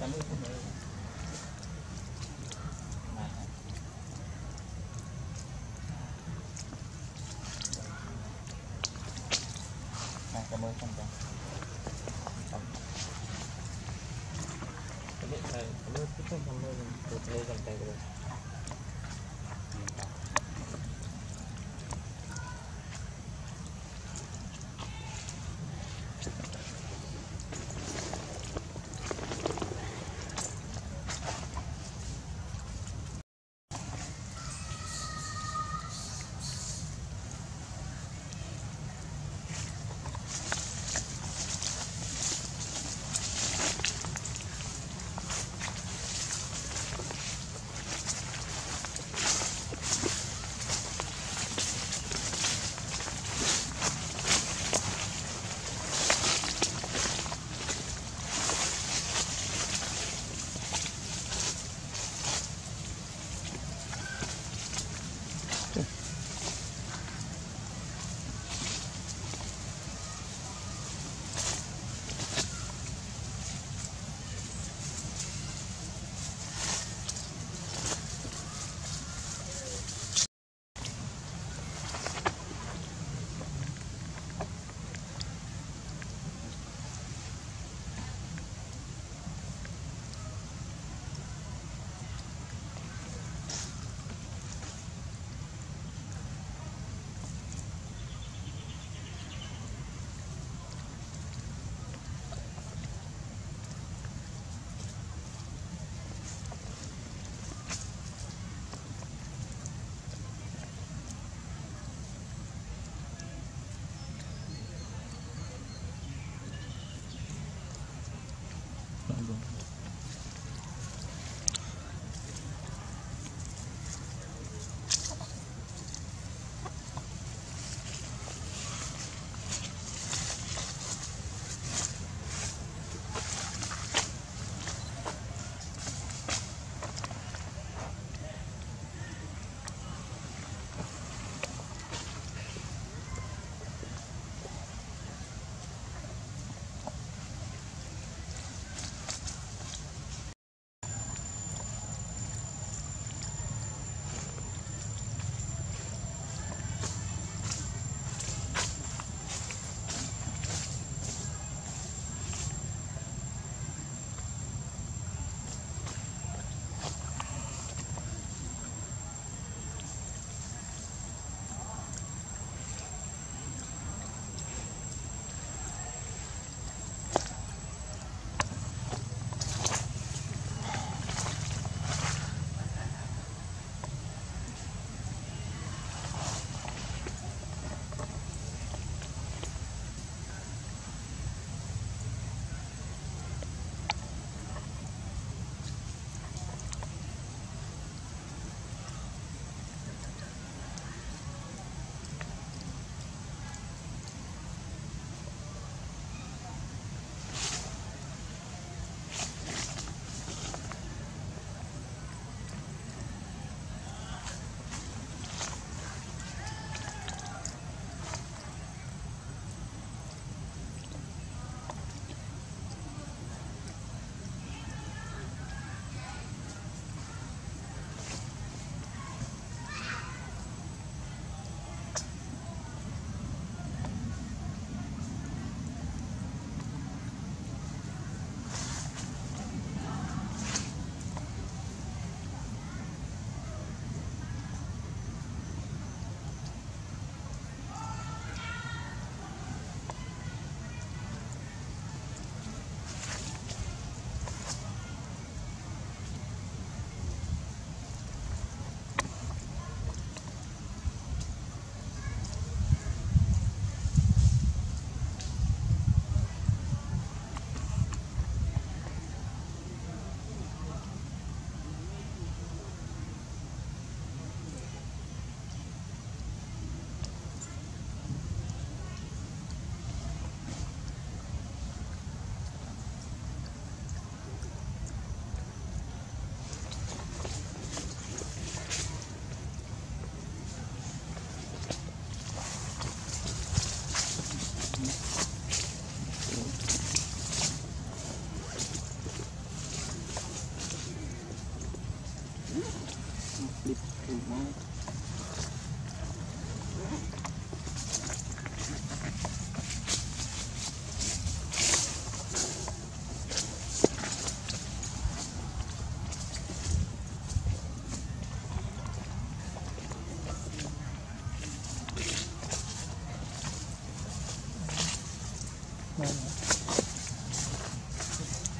咱们นลื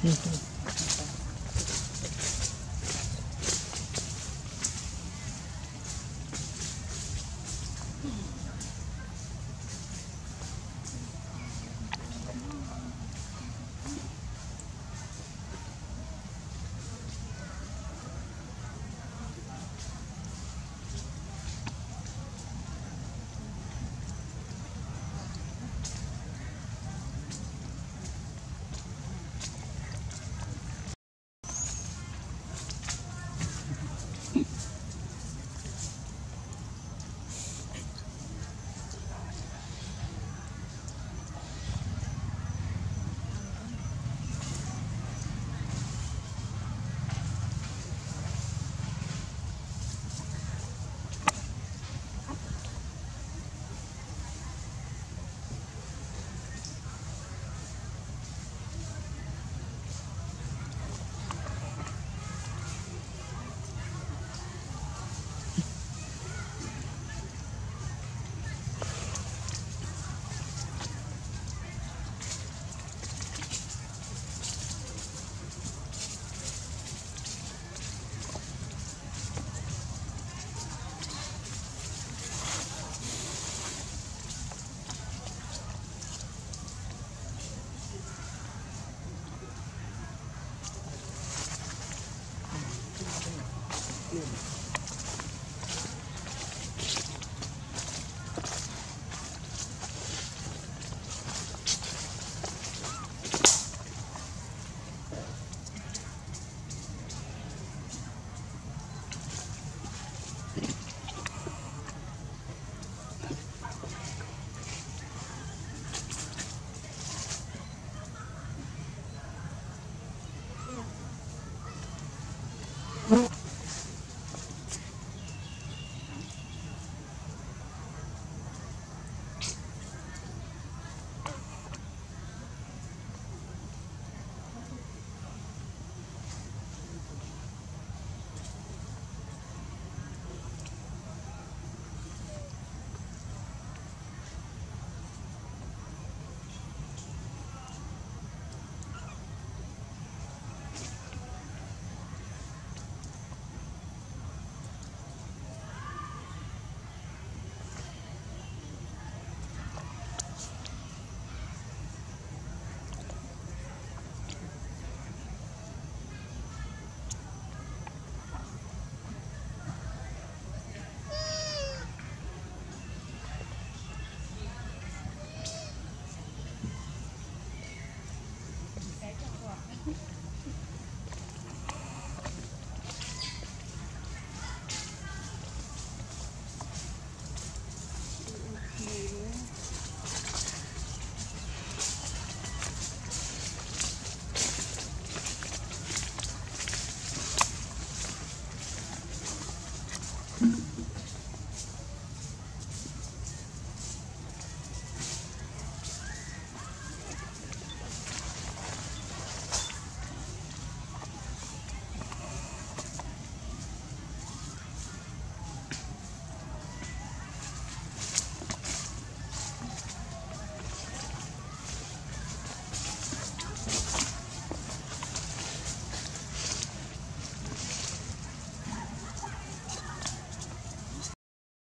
Mm-hmm. Flynn.